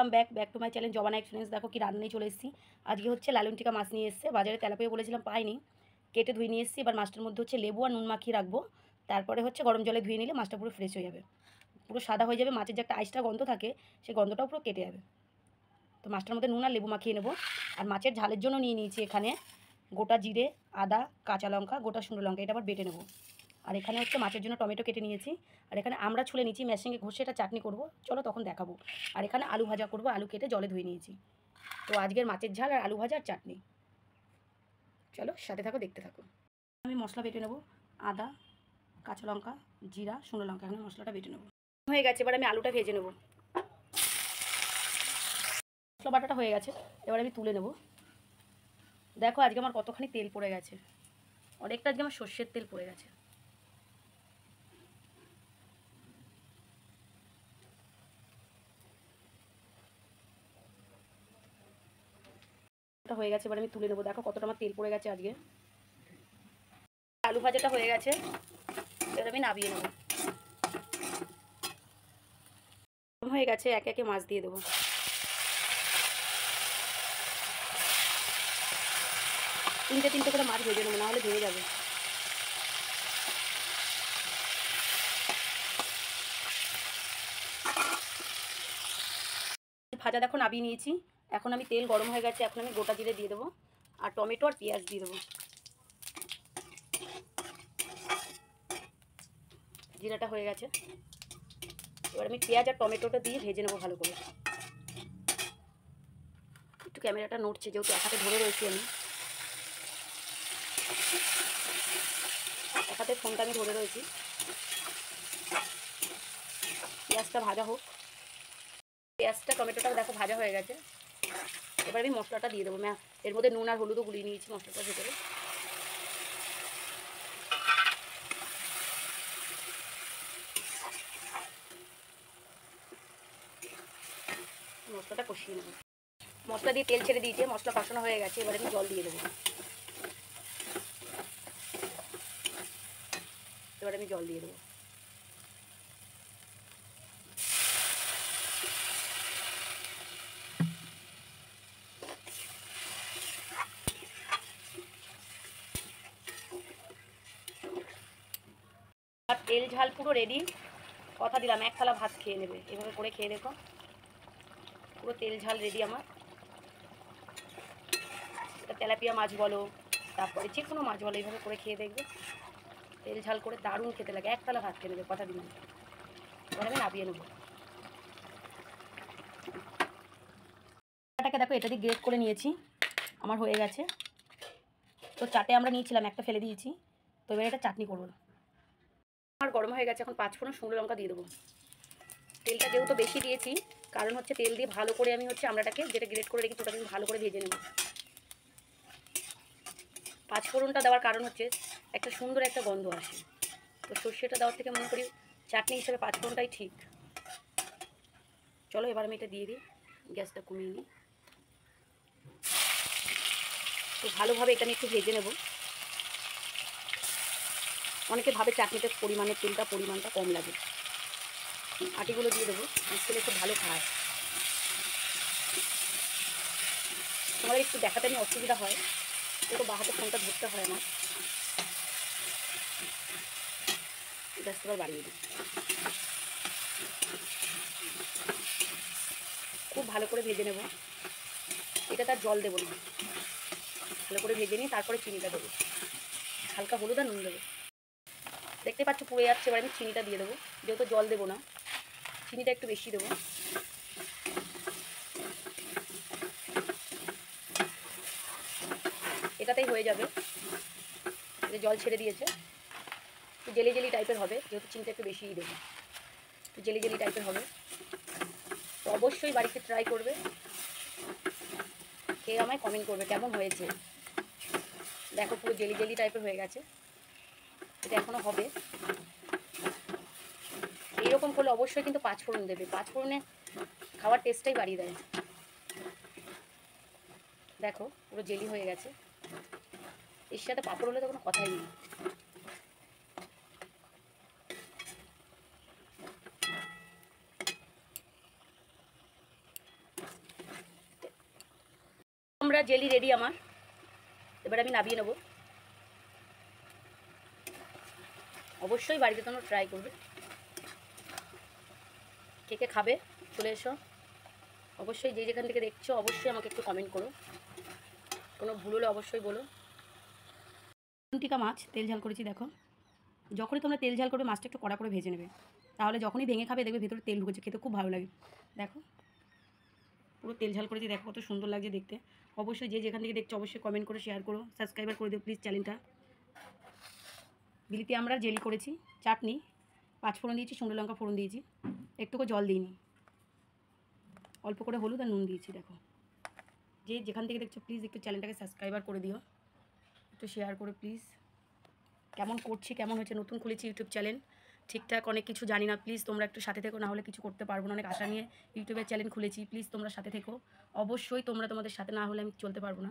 Come back back to my channel জবানা experience দেখো কি রান্নায় চলে এসেছি। আজকে হচ্ছে লালুন টিকা মাছ নিয়ে এসেছে। বাজারে তেলাপিয়া বলেছিলাম, পাইনি। কেটে ধুয়ে নিয়ে এসেছি। এবার মাছটার মধ্যে হচ্ছে লেবু আর নুন মাখিয়ে রাখব। তারপরে হচ্ছে গরম জলে ধুয়ে নিলে মাছটা পুরো ফ্রেশ হয়ে যাবে। পুরো সাদা হয়ে যাবে। মাছের যে একটা আইসটা গন্ধ থাকে, সেই গন্ধটাও পুরো কেটে যাবে। তো মাছটার মধ্যে নুন আর লেবু মাখিয়ে নেব। আর মাছের ঝালের জন্য নিয়ে নিয়েছি এখানে গোটা জিরে, আদা, কাঁচা লঙ্কা, গোটা শুকনো লঙ্কা। এটা আবার বেটে নেব। আর এখানে হচ্ছে মাছের জন্য টমেটো কেটে নিয়েছি। আর এখানে আমরা ছুলে নিয়েছি মেশিনে ঘষে এটা চাটনি করব। চলো তখন দেখাবো। আর এখানে আলু ভাজা করব, আলু কেটে জলে ধুয়ে নিয়েছি। তো আজকের মাছের ঝাল আর আলু ভাজা আর চাটনি। চলো সাথে থাকো, দেখতে থাকো। আমি মশলা বেটে নেব। আদা, কাঁচা লঙ্কা, জিরা, শুকনো লঙ্কা। এখন মশলাটা বেটে নেব। হয়ে গেছে, এবার আমি আলুটা ভেজে নেব। মশলা বাটাটা হয়ে গেছে, এবার আমি তুলে নেব। দেখো আজকে আমার কতখানি তেল পড়ে গেছে। অনেকটা আজকে আমার সর্ষের তেল পড়ে গেছে। হয়ে গেছে, এবার আমি তুলে নেব। দেখো কতটা আমার তেল পড়ে গেছে আজকে। আলু ভাজাটা হয়ে গেছে, এবার আমি নাবিয়ে নেব। হয়ে গেছে, একে একে মাছ দিয়ে দেবো। তিনটে তিনটে করে মাছ ভেজে নেব, নাহলে ভেঙে যাবে। ভাজা দেখো নাবিয়ে নিয়েছি। এখন আমি তেল গরম হয়ে গেছে, এখন আমি গোটা জিরে দিয়ে দেবো আর টমেটো আর পেঁয়াজ দিয়ে দেবো। জিরাটা হয়ে গেছে। এবার আমি পেঁয়াজ আর টমেটোটা দিয়ে ভেজে নেব ভালো করে। একটু ক্যামেরাটা নড়ছে, যেহেতু হাতে ধরে রয়েছি আমি। হাতে ফোনটা আমি ধরে রয়েছি। পেঁয়াজটা ভাজা হোক। পেঁয়াজটা, টমেটোটা দেখো ভাজা হয়ে গেছে। এবার আমি মশলাটা দিয়ে দেবো ম্যাম এর মধ্যে নুন আর হলুদও গুলিয়ে নিয়েছি মশলাটার ভেতরে। মশলাটা কষিয়ে নেব। মশলা দিয়ে তেল ছেড়ে দিয়েছে, মশলা কষানো হয়ে গেছে, এবার আমি জল দিয়ে দেবো। এবার আমি জল দিয়ে দেবো। তেল ঝাল পুরো রেডি কথা দিলাম, এক থালা ভাত খেয়ে নেবে। এভাবে করে খেয়ে দেখো। পুরো তেল ঝাল রেডি আমার। এটা তেলাপিয়া মাছ বলো, তারপরে যে কোনো মাছ বলো এইভাবে করে খেয়ে দেখবে। তেল ঝাল করে দারুণ খেতে লাগে। এক থালা ভাত খেয়ে নেবে, কথা দিলাম। এবার আমি নাবিয়ে নেব। এটাকে দেখো, এটা দিয়ে গ্রেট করে নিয়েছি। আমার হয়ে গেছে। তো চাটে আমরা নিয়েছিলাম, একটা ফেলে দিয়েছি। তো এবার এটা চাটনি করব। আমার গরম হয়ে গেছে, এখন পাঁচ ফোড়ন শুকনো লঙ্কা দিয়ে দেবো। তেলটা যেহেতু বেশি দিয়েছি, কারণ হচ্ছে তেল দিয়ে ভালো করে আমি হচ্ছে আমরাটাকে যেটা গ্রেট করে রেখেছি, ওটাকে আমি ভালো করে ভেজে নেব। পাঁচ ফোড়নটা দেওয়ার কারণ হচ্ছে, একটা সুন্দর একটা গন্ধ আসে। তো সর্ষেটা দেওয়ার থেকে মনে করি, চাটনি হিসেবে পাঁচ ফোড়নটাই ঠিক। চলো এবার আমি এটা দিয়ে দিই, গ্যাসটা কমিয়ে নিই। তো ভালোভাবে এটা একটু ভেজে নেব। অনেকে ভাবে চাটনিতে পরিমাণের তেলটা পরিমাণটা কম লাগে। আটিগুলো দিয়ে দেবো খেলে খুব ভালো খায়। তোমাদের একটু দেখাতে নিয়ে অসুবিধা হয় একটু বাহাতে ফোনটা ধরতে হয় আমার। গ্যাসটা বাড়িয়ে দিই। খুব ভালো করে ভেজে নেব। এটা তার জল দেবো না। ভালো করে ভেজে নিই তারপরে চিনিটা দেবো। হালকা হলুদ আর নুন দেবো। দেখতে পাচ্ছ পুড়ে যাচ্ছে, এবার আমি চিনিটা দিয়ে দেবো। যেহেতু জল দেবো না, চিনিটা একটু বেশি দেবো। এটাতেই হয়ে যাবে। যে জল ছেড়ে দিয়েছে। জেলি জেলি টাইপের হবে, যেহেতু চিনিটা একটু বেশিই দেবো। একটু জেলি জেলি টাইপের হবে। তো অবশ্যই বাড়িতে ট্রাই করবে। খেয়ে আমায় কমেন্ট করবে, কেমন হয়েছে? দেখো পুরো জেলি জেলি টাইপের হয়ে গেছে। এটা এখনও হবে। এইরকম করলে অবশ্যই কিন্তু পাঁচ ফোড়ন দেবে। পাঁচ ফোড়নে খাওয়ার টেস্টটাই বাড়িয়ে দেয়। দেখো, পুরো জেলি হয়ে গেছে। এর সাথে পাঁপড় হলে তো কোনো কথাই নেই। আমরা জেলি রেডি আমার। এবার আমি নামিয়ে নেব। অবশ্যই বাড়িতে তোমরা ট্রাই করবে। কে কে খাবে, চলে এসো। অবশ্যই যে যেখান থেকে দেখছ, অবশ্যই আমাকে একটু কমেন্ট করো। কোনো ভুল হলে অবশ্যই বলো। টিকা মাছ, তেল ঝাল করেছি, দেখো। যখনই তোমরা তেল ঝাল করবে, মাছটা একটু কড়া করে ভেজে নেবে। তাহলে যখনই ভেঙে খাবে, দেখবে ভেতরে তেল ঢুকেছে। খেতে খুব ভালো লাগে। দেখো। পুরো তেল ঝাল করেছি, দেখো কত সুন্দর লাগছে দেখতে। অবশ্যই যে যেখান থেকে দেখছ, অবশ্যই কমেন্ট করে শেয়ার করো। সাবস্ক্রাইবার করে দিও প্লিজ চ্যানেলটা বিলিতে আমরা জেলি করেছি, চাটনি, পাঁচ ফোড়ন দিয়েছি, শুকনো লঙ্কা ফোড়ন দিয়েছি, একটুকু জল দিইনি। অল্প করে হলুদ আর নুন দিয়েছি, দেখো। যে যেখান থেকে দেখছ প্লিজ একটু চ্যানেলটাকে সাবস্ক্রাইবার করে দিও। একটু শেয়ার করে প্লিজ কেমন করছি, কেমন হয়েছে? নতুন খুলেছি ইউটিউব চ্যানেল ঠিকঠাক, অনেক কিছু জানি না প্লিজ তোমরা একটু সাথে থেকো না হলে কিছু করতে পারব না। অনেক আশা নিয়ে ইউটিউবের চ্যানেল খুলেছি প্লিজ তোমরা সাথে থেকো। অবশ্যই তোমরা তোমাদের সাথে না হলে আমি চলতে পারব না।